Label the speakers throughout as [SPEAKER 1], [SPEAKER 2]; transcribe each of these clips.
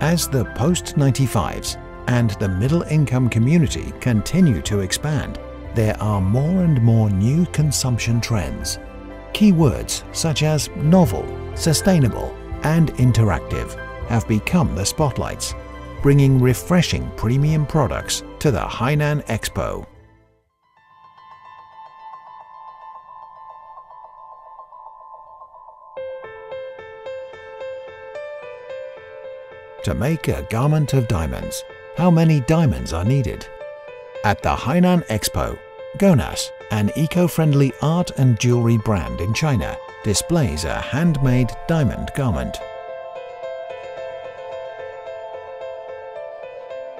[SPEAKER 1] As the post 95s and the middle income community continue to expand, there are more and more new consumption trends. Keywords such as novel, sustainable, and interactive have become the spotlights, bringing refreshing premium products to the Hainan Expo. To make a garment of diamonds, how many diamonds are needed? At the Hainan Expo, Gonas, an eco-friendly art and jewelry brand in China, displays a handmade diamond garment.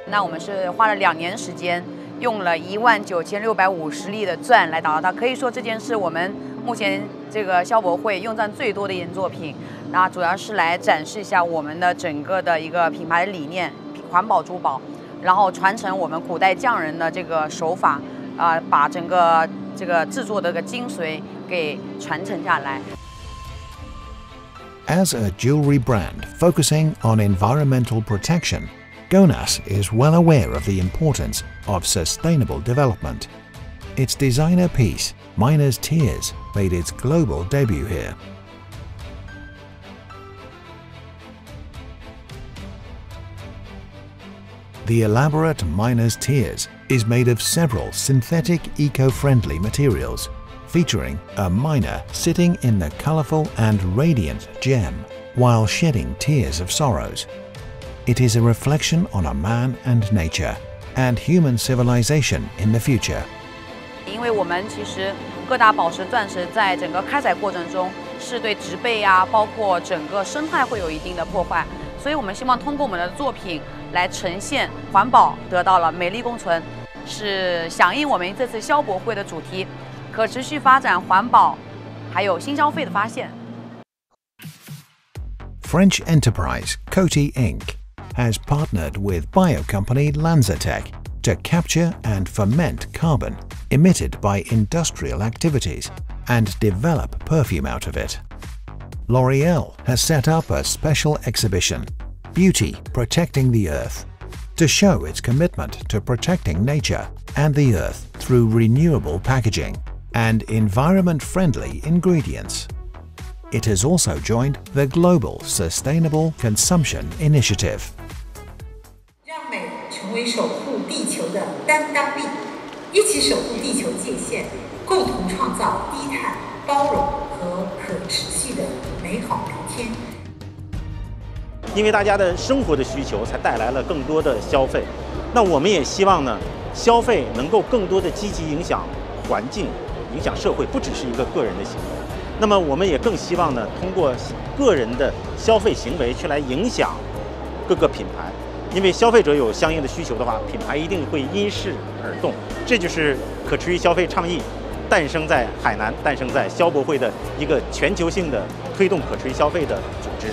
[SPEAKER 2] 那我们是花了两年时间，用了一万九千六百五十粒的钻来打造它。可以说这件是我们 目前这个消博会用钻最多的一件作品。那主要是来展示一下我们的整个的一个品牌理念，环保珠宝，然后传承我们古代匠人的这个手法，啊，把整个这个制作的个精髓给传承下来。
[SPEAKER 1] As a jewelry brand focusing on environmental protection. Gonas is well aware of the importance of sustainable development. Its designer piece, Miner's Tears, made its global debut here. The elaborate Miner's Tears is made of several synthetic eco-friendly materials, featuring a miner sitting in the colorful and radiant gem while shedding tears of sorrows it is a reflection on a man and nature and human civilization in the future.
[SPEAKER 2] 因为我们其实各大宝石钻石在整个开采过程中是对植被呀，包括整个生态会有一定的破坏，所以我们希望通过我们的作品来呈现环保得到了美丽共存，是响应我们这次消博会的主题：可持续发展、环保，还有新消费的发现。
[SPEAKER 1] French enterprise Coty Inc. has partnered with biocompany LanzaTech to capture and ferment carbon emitted by industrial activities and develop perfume out of it. L'Oreal has set up a special exhibition, Beauty Protecting the Earth, to show its commitment to protecting nature and the earth through renewable packaging and environment-friendly ingredients. It has also joined the Global Sustainable Consumption Initiative.
[SPEAKER 3] 一起守护地球界限，共同创造低碳、包容和可持续的美好明天。
[SPEAKER 4] 因为大家的生活的需求，才带来了更多的消费。那我们也希望呢，消费能够更多的积极影响环境、影响社会，不只是一个个人的行为。那么我们也更希望呢，通过个人的消费行为去来影响各个品牌。因为消费者有相应的需求的话，品牌一定会因势而动。这就是可持续消费倡议诞生在海南、诞生在消博会的一个全球性的推动可持续消费的组织。